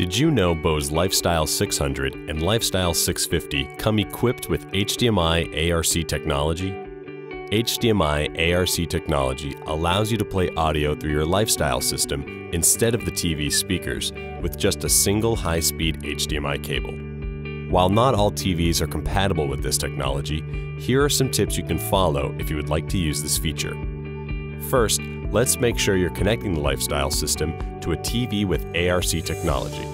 Did you know Bose Lifestyle 600 and Lifestyle 650 come equipped with HDMI ARC technology? HDMI ARC technology allows you to play audio through your lifestyle system instead of the TV speakers with just a single high-speed HDMI cable. While not all TVs are compatible with this technology, here are some tips you can follow if you would like to use this feature. First, let's make sure you're connecting the lifestyle system to a TV with ARC technology.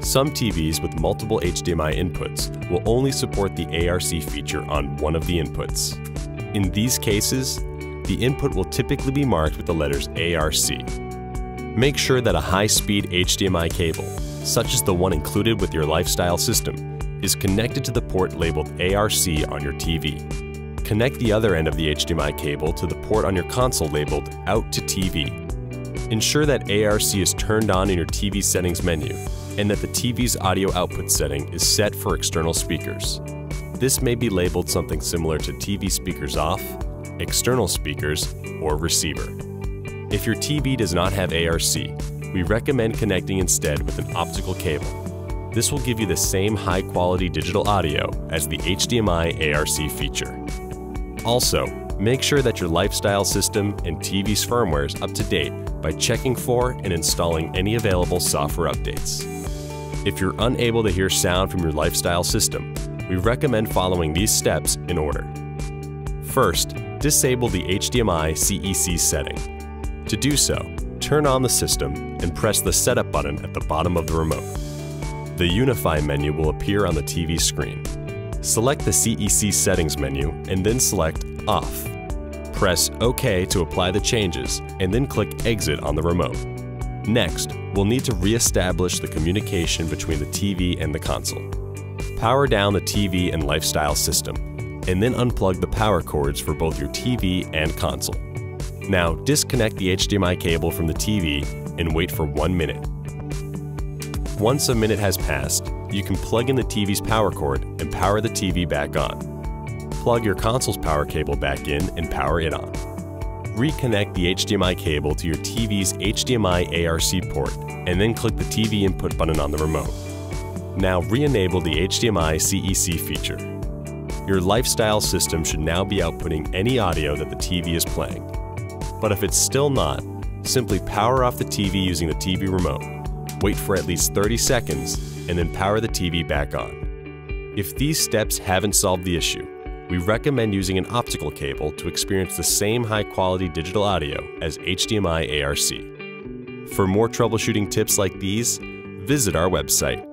Some TVs with multiple HDMI inputs will only support the ARC feature on one of the inputs. In these cases, the input will typically be marked with the letters ARC. Make sure that a high-speed HDMI cable, such as the one included with your lifestyle system, is connected to the port labeled ARC on your TV. Connect the other end of the HDMI cable to the port on your console labeled Out to TV. Ensure that ARC is turned on in your TV settings menu and that the TV's audio output setting is set for external speakers. This may be labeled something similar to TV speakers off, external speakers, or receiver. If your TV does not have ARC, we recommend connecting instead with an optical cable. This will give you the same high quality digital audio as the HDMI ARC feature. Also, make sure that your lifestyle system and TV's firmware is up to date by checking for and installing any available software updates. If you're unable to hear sound from your lifestyle system, we recommend following these steps in order. First, disable the HDMI CEC setting. To do so, turn on the system and press the Setup button at the bottom of the remote. The Unify menu will appear on the TV screen. Select the CEC settings menu and then select Off. Press OK to apply the changes and then click Exit on the remote. Next, we'll need to re-establish the communication between the TV and the console. Power down the TV and lifestyle system, and then unplug the power cords for both your TV and console. Now disconnect the HDMI cable from the TV and wait for one minute. Once a minute has passed, you can plug in the TV's power cord and power the TV back on. Plug your console's power cable back in and power it on. Reconnect the HDMI cable to your TV's HDMI ARC port and then click the TV input button on the remote. Now re-enable the HDMI CEC feature. Your lifestyle system should now be outputting any audio that the TV is playing. But if it's still not, simply power off the TV using the TV remote, wait for at least 30 seconds, and then power the TV back on. If these steps haven't solved the issue, we recommend using an optical cable to experience the same high quality digital audio as HDMI ARC. For more troubleshooting tips like these, visit our website